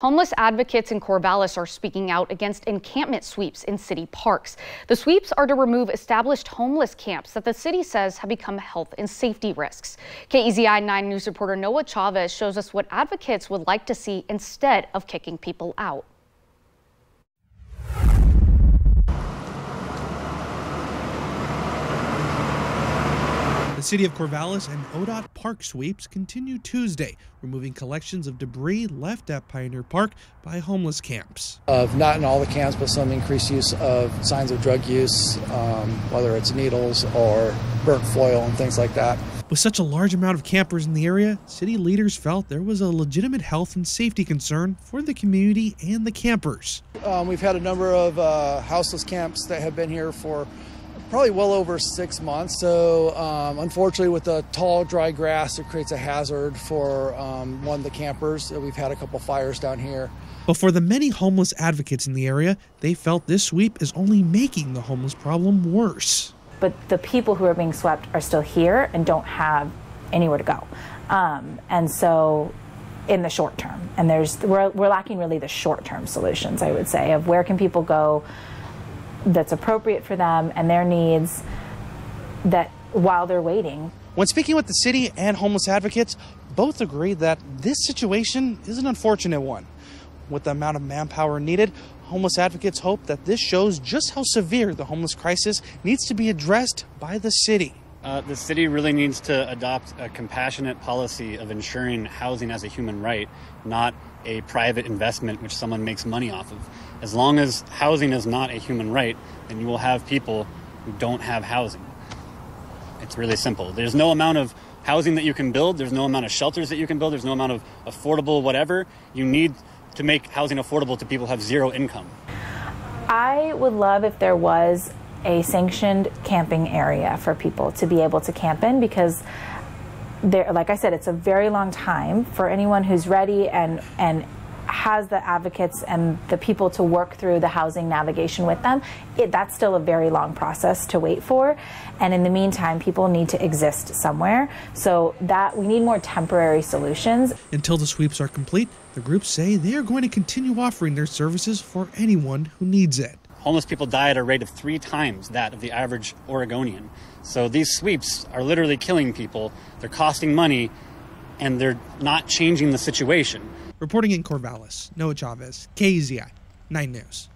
Homeless advocates in Corvallis are speaking out against encampment sweeps in city parks. The sweeps are to remove established homeless camps that the city says have become health and safety risks. KEZI 9 News reporter Noah Chavez shows us what advocates would like to see instead of kicking people out. City of Corvallis and ODOT park sweeps continue Tuesday, removing collections of debris left at Pioneer Park by homeless camps. Of not in all the camps, but some increased use of signs of drug use, um, whether it's needles or burnt foil and things like that. With such a large amount of campers in the area, city leaders felt there was a legitimate health and safety concern for the community and the campers. Um, we've had a number of uh, houseless camps that have been here for probably well over six months. So, um, unfortunately, with the tall, dry grass, it creates a hazard for um, one of the campers. We've had a couple fires down here. But for the many homeless advocates in the area, they felt this sweep is only making the homeless problem worse. But the people who are being swept are still here and don't have anywhere to go. Um, and so in the short term and there's we're, we're lacking really the short term solutions i would say of where can people go that's appropriate for them and their needs that while they're waiting. When speaking with the city and homeless advocates, both agree that this situation is an unfortunate one. With the amount of manpower needed, homeless advocates hope that this shows just how severe the homeless crisis needs to be addressed by the city. Uh, the city really needs to adopt a compassionate policy of ensuring housing as a human right, not a private investment which someone makes money off of. As long as housing is not a human right, then you will have people who don't have housing. It's really simple. There's no amount of housing that you can build, there's no amount of shelters that you can build, there's no amount of affordable whatever. You need to make housing affordable to people who have zero income. I would love if there was a sanctioned camping area for people to be able to camp in because there like I said it's a very long time for anyone who's ready and and has the advocates and the people to work through the housing navigation with them, it, that's still a very long process to wait for. And in the meantime, people need to exist somewhere. So that we need more temporary solutions. Until the sweeps are complete, the groups say they are going to continue offering their services for anyone who needs it homeless people die at a rate of three times that of the average Oregonian. So these sweeps are literally killing people, they're costing money, and they're not changing the situation. Reporting in Corvallis, Noah Chavez, KEZI, 9 News.